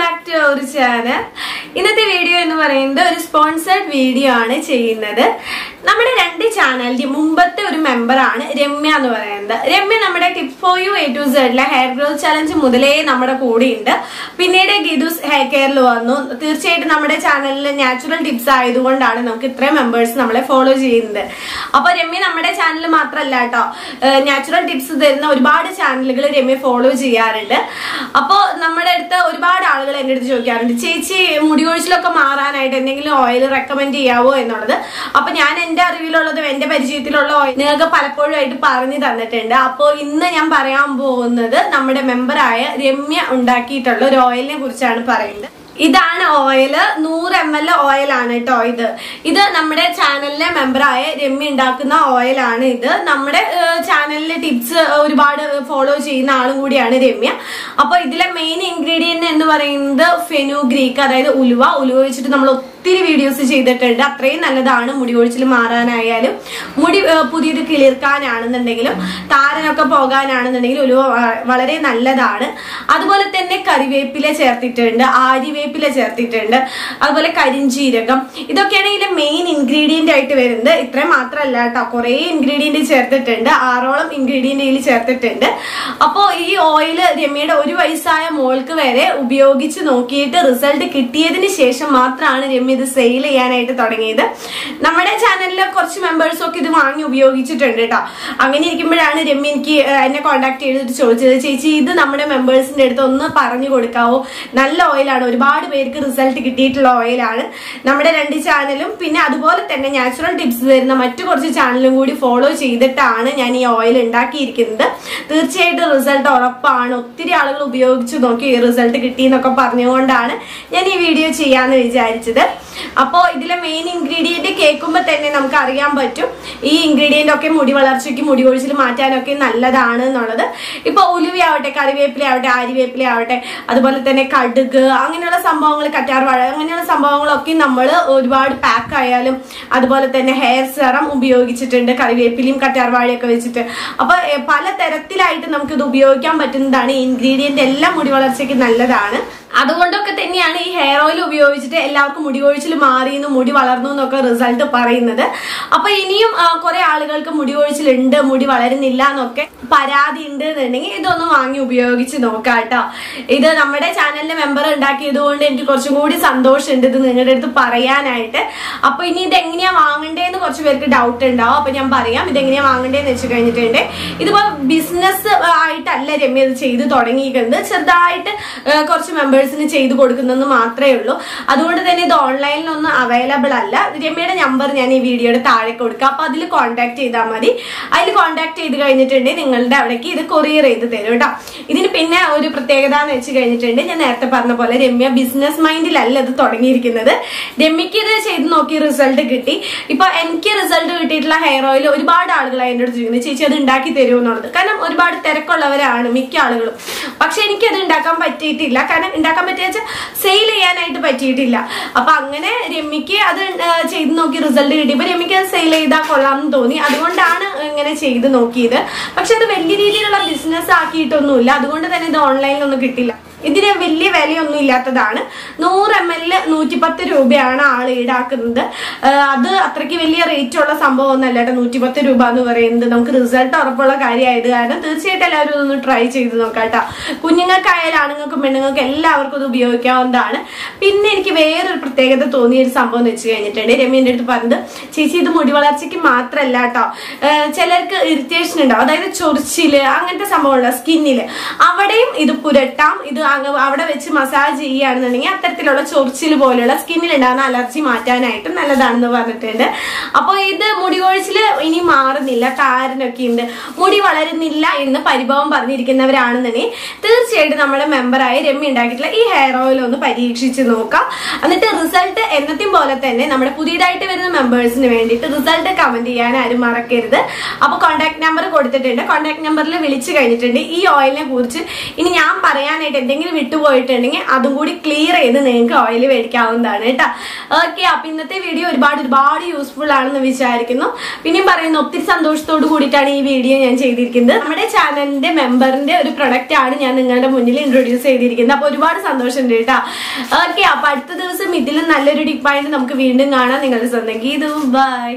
Back to our channel ഇന്നത്തെ video എന്ന് പറയുന്നത് ഒരു സ്പോൺസേഡ് വീഡിയോ ആണ് ചെയ്യുന്നത്. നമ്മുടെ രണ്ട് ചാനലിന്റെ മുമ്പത്തെ ഒരു മെമ്പർ ആണ് രമ്യ എന്ന് പറയുന്നത്. രമ്യ നമ്മുടെ tip for you A to സെഡിലെ hair growth challenge മുതലേ നമ്മുടെ കൂടെയുണ്ട് പിന്നീട് ഗിദുസ് ഹെയർ കെയറിൽ വന്നു. തീർച്ചയായിട്ടും നമ്മുടെ ചാനലിൽ നാച്ചുറൽ ടിപ്സ് ആയതുകൊണ്ടാണ് നമുക്ക് ഇത്രയും മെമ്പേഴ്സ് നമ്മളെ ഫോളോ ചെയ്യുന്നത്. അപ്പൊ രമ്യ നമ്മുടെ ചാനൽ മാത്രമല്ല കേട്ടോ. നാച്ചുറൽ ടിപ്സ് തരുന്ന ഒരുപാട് ചാനലുകൾ രമ്യ ഫോളോ ചെയ്യാറുണ്ട്. അപ്പോൾ നമ്മുടെ അടുത്ത് ഒരുപാട് ആളുകൾ എന്റെ അടുത്ത് ചോദിക്കാറുണ്ട് ചേച്ചി മുടി കൊഴിച്ചിലൊക്കെ മാറാനായിട്ട് എന്തെങ്കിലും ഓയിൽ റെക്കമെൻഡ് ചെയ്യാവോ? എന്നുള്ളത്. അപ്പൊ ഞാൻ എന്റെ അറിവിലുള്ളതും എന്റെ പരിചയത്തിലുള്ള ഓയിൽ നിങ്ങൾക്ക് പലപ്പോഴും ആയിട്ട് പറഞ്ഞു തന്നിട്ടുണ്ട്. അപ്പോ ഇന്ന് ഞാൻ പറയാൻ പോകുന്നത് നമ്മുടെ മെമ്പറായ രമ്യ ഉണ്ടാക്കിയിട്ടുള്ള ഒരു ഓയിലിനെ കുറിച്ചാണ് പറയുന്നത്. ഇതാണ് ഓയിൽ നൂറ് എം എൽ ഓയിലാണ് കേട്ടോ ഇത്. ഇത് നമ്മുടെ ചാനലിലെ മെമ്പറായ രമ്യ ഉണ്ടാക്കുന്ന ഓയിലാണ് ഇത്. നമ്മുടെ ചാനലിലെ ടിപ്സ് ഒരുപാട് ഫോളോ ചെയ്യുന്ന ആളും കൂടിയാണ് രമ്യ. അപ്പൊ ഇതിലെ മെയിൻ ഇൻഗ്രീഡിയന്റ് എന്ന് പറയുന്നത് ഫെനുഗ്രീക്ക് അതായത് ഉലുവ. ഉലുവ വെച്ചിട്ട് നമ്മൾ ഒത്തിരി വീഡിയോസ് ചെയ്തിട്ടുണ്ട്. അത്രയും നല്ലതാണ്. മുടി ഒഴിച്ചിൽ മാറാനായാലും മുടി പുതിയത് കിളിർക്കാനാണെന്നുണ്ടെങ്കിലും താരനൊക്കെ പോകാനാണെന്നുണ്ടെങ്കിലും ഒരു വളരെ നല്ലതാണ്. അതുപോലെ തന്നെ കറിവേപ്പില ചേർത്തിട്ടുണ്ട് ആര്യവേപ്പില ചേർത്തിട്ടുണ്ട് അതുപോലെ കരിഞ്ചീരകം. ഇതൊക്കെയാണ് ഇതിലെ മെയിൻ ഇൻഗ്രീഡിയന്റ് ആയിട്ട് വരുന്നത്. ഇത്രയും മാത്രമല്ല കേട്ടോ. കുറേ ഇൻഗ്രീഡിയന്റ് ചേർത്തിട്ടുണ്ട്. ആറോളം ഇൻഗ്രീഡിയന്റ് ഇതിൽ ചേർത്തിട്ടുണ്ട്. അപ്പോൾ ഈ ഓയിൽ രമ്യയുടെ ഒരു വയസ്സായ മോൾക്ക് വരെ ഉപയോഗിച്ച് നോക്കിയിട്ട് റിസൾട്ട് കിട്ടിയതിന് ശേഷം മാത്രമാണ് രമ്യ ഇത് സെയിൽ ചെയ്യാനായിട്ട് തുടങ്ങിയത്. നമ്മുടെ ചാനലിലെ കുറച്ച് മെമ്പേഴ്സൊക്കെ ഇത് വാങ്ങി ഉപയോഗിച്ചിട്ടുണ്ട് കേട്ടോ അങ്ങനെ ഇരിക്കുമ്പോഴാണ് രമ്യ എനിക്ക് എന്നെ കോൺടാക്ട് ചെയ്തിട്ട് ചോദിച്ചത് ചേച്ചി ഇത് നമ്മുടെ മെമ്പേഴ്സിന്റെ അടുത്ത് ഒന്ന് പറഞ്ഞു കൊടുക്കാവോ? നല്ല ഓയിലാണ് ഒരുപാട് പേർക്ക് റിസൾട്ട് കിട്ടിയിട്ടുള്ള ഓയിലാണ് നമ്മുടെ രണ്ട് ചാനലും പിന്നെ അതുപോലെ തന്നെ നാച്ചുറൽ ടിപ്സ് തരുന്ന മറ്റു കുറച്ച് ചാനലും കൂടി ഫോളോ ചെയ്തിട്ടാണ് ഞാൻ ഈ ഓയിൽ ഉണ്ടാക്കിയിരിക്കുന്നത്. തീർച്ചയായിട്ടും റിസൾട്ട് ഉറപ്പാണ്. ഒത്തിരി ആളുകൾ ഉപയോഗിച്ചു നോക്കി ഈ റിസൾട്ട് കിട്ടി എന്നൊക്കെ പറഞ്ഞുകൊണ്ടാണ് ഞാൻ ഈ വീഡിയോ ചെയ്യാന്ന് വിചാരിച്ചത്. അപ്പോൾ ഇതിലെ മെയിൻ ഇൻഗ്രീഡിയന്റ് കേൾക്കുമ്പോൾ തന്നെ നമുക്ക് അറിയാൻ പറ്റും. ഈ ഇൻഗ്രീഡിയന്റ് ഒക്കെ മുടി വളർച്ചയ്ക്ക് മുടി കൊഴിച്ചിൽ മാറ്റാനൊക്കെ നല്ലതാണ് എന്നുള്ളത്. ഇപ്പൊ ഉലുവയാവട്ടെ കറിവേപ്പില ആവട്ടെ ആര്യവേപ്പില ആവട്ടെ അതുപോലെ തന്നെ കടുക് അങ്ങനെയുള്ള സംഭവങ്ങൾ കറ്റാർവാഴ അങ്ങനെയുള്ള സംഭവങ്ങളൊക്കെ നമ്മൾ ഒരുപാട് പാക്ക് ആയാലും അതുപോലെ തന്നെ ഹെയർ സെറം ഉപയോഗിച്ചിട്ടുണ്ട് കറിവേപ്പിലയും കറ്റാർവാഴയൊക്കെ വെച്ചിട്ട്. അപ്പൊ എ, പല തരത്തിലായിട്ട് നമുക്കിത് ഉപയോഗിക്കാൻ പറ്റുന്നതാണ്. ഇൻഗ്രീഡിയന്റ് എല്ലാം മുടി വളർച്ചയ്ക്ക് നല്ലതാണ്. അതുകൊണ്ടൊക്കെ തന്നെയാണ് ഈ ഹെയർ ഓയിൽ ഉപയോഗിച്ചിട്ട് എല്ലാവർക്കും മുടി കൊഴിച്ചിൽ മാറിയെന്നും മുടി വളർന്നു എന്നൊക്കെ റിസൾട്ട് പറയുന്നത്. അപ്പൊ ഇനിയും കുറെ ആളുകൾക്ക് മുടി കൊഴിച്ചിലുണ്ട് മുടി വളരുന്നില്ല എന്നൊക്കെ പരാതി ഉണ്ട് എന്നുണ്ടെങ്കിൽ ഇതൊന്ന് വാങ്ങി ഉപയോഗിച്ച് നോക്കാം കേട്ടോ. ഇത് നമ്മുടെ ചാനലിന്റെ മെമ്പർ ഉണ്ടാക്കിയത് കൊണ്ട് എനിക്ക് കുറച്ചും കൂടി സന്തോഷമുണ്ട് ഇത് നിങ്ങളുടെ അടുത്ത് പറയാനായിട്ട്. അപ്പൊ ഇനി ഇത് എങ്ങനെയാ വാങ്ങണ്ടേന്ന് കുറച്ച് പേർക്ക് ഡൗട്ട് ഉണ്ടാവും. അപ്പൊ ഞാൻ പറയാം ഇത് എങ്ങനെയാ വാങ്ങണ്ടേന്ന് വെച്ച് കഴിഞ്ഞിട്ടുണ്ട്. ഇതിപ്പോ ബിസിനസ് ആയിട്ടല്ല രമ്യ ഇത് ചെയ്ത് തുടങ്ങിയിരിക്കുന്നത്. ചെറുതായിട്ട് കുറച്ച് കുറച്ച് മെമ്പേഴ്സിന് ചെയ്ത് കൊടുക്കുന്നെന്ന് മാത്രമേ ഉള്ളൂ. അതുകൊണ്ട് തന്നെ ഇത് ഓൺലൈനിലൊന്നും അവൈലബിൾ അല്ല. രമ്യയുടെ നമ്പർ ഞാൻ ഈ വീഡിയോയുടെ താഴെ കൊടുക്കാം. അപ്പൊ അതിൽ കോൺടാക്ട് ചെയ്താൽ മതി. അതിൽ കോൺടാക്ട് ചെയ്ത് കഴിഞ്ഞിട്ടുണ്ടെങ്കിൽ നിങ്ങളുടെ അവിടേക്ക് ഇത് കൊറിയർ ചെയ്ത് തരും കേട്ടോ. ഇതിന് പിന്നെ ഒരു പ്രത്യേകത എന്ന് വെച്ച് കഴിഞ്ഞിട്ടുണ്ടെങ്കിൽ ഞാൻ നേരത്തെ പറഞ്ഞ പോലെ രമ്യ ബിസിനസ് മൈൻഡിലല്ല ഇത് തുടങ്ങിയിരിക്കുന്നത്. രമ്യക്ക് ഇത് ചെയ്ത് നോക്കി റിസൾട്ട് കിട്ടി. ഇപ്പൊ എനിക്ക് റിസൾട്ട് കിട്ടിയിട്ടുള്ള ഹെയർ ഓയിൽ ഒരുപാട് ആളുകൾ എന്റെ അടുത്ത് ചോദിക്കുന്നത് ചേച്ചി അത് ഉണ്ടാക്കി തരുമോ? എന്നുള്ളത്. കാരണം ഒരുപാട് തിരക്കുള്ളവരാണ് മിക്ക ആളുകളും. പക്ഷെ എനിക്കത് ഉണ്ടാക്കാൻ പറ്റിയിട്ടില്ല. കാരണം ഉണ്ടാക്കാൻ പറ്റിയ സെയിൽ ചെയ്യാനായിട്ട് പറ്റിയിട്ടില്ല. അപ്പൊ അങ്ങനെ രമ്യക്ക് അത് ചെയ്ത് നോക്കി റിസൾട്ട് കിട്ടിയപ്പോ രമ്യക്ക് അത് സെയിൽ ചെയ്താൽ കൊള്ളാം എന്ന് തോന്നി. അതുകൊണ്ടാണ് ഇങ്ങനെ ചെയ്ത് നോക്കിയത്. പക്ഷെ അത് വലിയ രീതിയിലുള്ള ബിസിനസ് ആക്കിയിട്ടൊന്നുമില്ല. അതുകൊണ്ട് തന്നെ ഇത് ഓൺലൈനിലൊന്നും കിട്ടില്ല. ഇതിന് വലിയ വിലയൊന്നും ഇല്ലാത്തതാണ്. നൂറ് എം എൽ നൂറ്റിപ്പത്ത് രൂപയാണ് ആൾ ഈടാക്കുന്നത്. അത് അത്രയ്ക്ക് വലിയ റേറ്റ് ഉള്ള സംഭവം ഒന്നല്ല കേട്ടോ. നൂറ്റിപ്പത്ത് രൂപ എന്ന് പറയുന്നത്. നമുക്ക് റിസൾട്ട് ഉറപ്പുള്ള കാര്യമായത് കാരണം തീർച്ചയായിട്ടും എല്ലാവരും ഇതൊന്ന് ട്രൈ ചെയ്ത് നോക്കാം കേട്ടോ. കുഞ്ഞുങ്ങൾക്കായാലും ആണുങ്ങൾക്കും പെണ്ണുങ്ങൾക്കും എല്ലാവർക്കും ഇത് ഉപയോഗിക്കാവുന്നതാണ്. പിന്നെ എനിക്ക് വേറൊരു പ്രത്യേകത തോന്നിയ ഒരു സംഭവം എന്ന് വെച്ച് കഴിഞ്ഞിട്ടുണ്ട്. രമ്യന്റെ അടുത്ത് പറഞ്ഞത് ചേച്ചി ഇത് മുടി വളർച്ചയ്ക്ക് മാത്രമല്ല കേട്ടോ. ചിലർക്ക് ഇറിറ്റേഷൻ ഉണ്ടാവും. അതായത് ചൊറിച്ചിൽ അങ്ങനത്തെ സംഭവമുള്ള സ്കിന്നിൽ അവിടെയും ഇത് പുരട്ടാം. ഇത് അങ്ങ് അവിടെ വെച്ച് മസാജ് ചെയ്യുകയാണെന്നുണ്ടെങ്കിൽ അത്തരത്തിലുള്ള ചൊറിച്ചിൽ പോലുള്ള സ്കിന്നിൽ ഉണ്ടാകുന്ന അലർജി മാറ്റാനായിട്ട് നല്ലതാണെന്ന് പറഞ്ഞിട്ടുണ്ട്. അപ്പോൾ ഇത് മുടി കൊഴിച്ചിൽ ഇനി മാറുന്നില്ല താരനൊക്കെ ഉണ്ട്. മുടി വളരുന്നില്ല എന്ന് പരിഭവം പറഞ്ഞിരിക്കുന്നവരാണെന്നുണ്ടെങ്കിൽ തീർച്ചയായിട്ടും നമ്മുടെ മെമ്പറായ രമ്യ ഉണ്ടാക്കിയിട്ടുള്ള ഈ ഹെയർ ഓയിൽ ഒന്ന് പരീക്ഷിച്ച് നോക്കാം. എന്നിട്ട് റിസൾട്ട് എന്നത്തെയും പോലെ തന്നെ നമ്മുടെ പുതിയതായിട്ട് വരുന്ന മെമ്പേഴ്സിന് വേണ്ടിയിട്ട് റിസൾട്ട് കമന്റ് ചെയ്യാൻ ആരും മറക്കരുത്. അപ്പോൾ കോൺടാക്ട് നമ്പർ കൊടുത്തിട്ടുണ്ട്. കോൺടാക്ട് നമ്പറിൽ വിളിച്ചു കഴിഞ്ഞിട്ടുണ്ട്. ഈ ഓയിലിനെ കുറിച്ച് ഇനി ഞാൻ പറയാനായിട്ട് എന്തെങ്കിലും എന്തെങ്കിലും വിട്ടുപോയിട്ടുണ്ടെങ്കിൽ അതും കൂടി ക്ലിയർ ചെയ്ത് നിങ്ങൾക്ക് ഓയിൽ മേടിക്കാവുന്നതാണ് കേട്ടോ. ഓക്കെ അപ്പൊ ഇന്നത്തെ വീഡിയോ ഒരുപാട് ഒരുപാട് യൂസ്ഫുൾ ആണെന്ന് വിചാരിക്കുന്നു. പിന്നെയും പറയുന്നു ഒത്തിരി സന്തോഷത്തോട് കൂടിയിട്ടാണ് ഈ വീഡിയോ ഞാൻ ചെയ്തിരിക്കുന്നത്. നമ്മുടെ ചാനലിന്റെ മെമ്പറിന്റെ ഒരു പ്രൊഡക്റ്റ് ആണ് ഞാൻ നിങ്ങളുടെ മുന്നിൽ ഇൻട്രൊഡ്യൂസ് ചെയ്തിരിക്കുന്നത്. അപ്പൊ ഒരുപാട് സന്തോഷമുണ്ട് കേട്ടോ. ഓക്കെ അപ്പൊ അടുത്ത ദിവസം ഇതിലും നല്ലൊരു ഡിപ്പായിട്ട് നമുക്ക് വീണ്ടും കാണാം. നിങ്ങളുടെ സ്വന്തം ഗീതു. ബൈ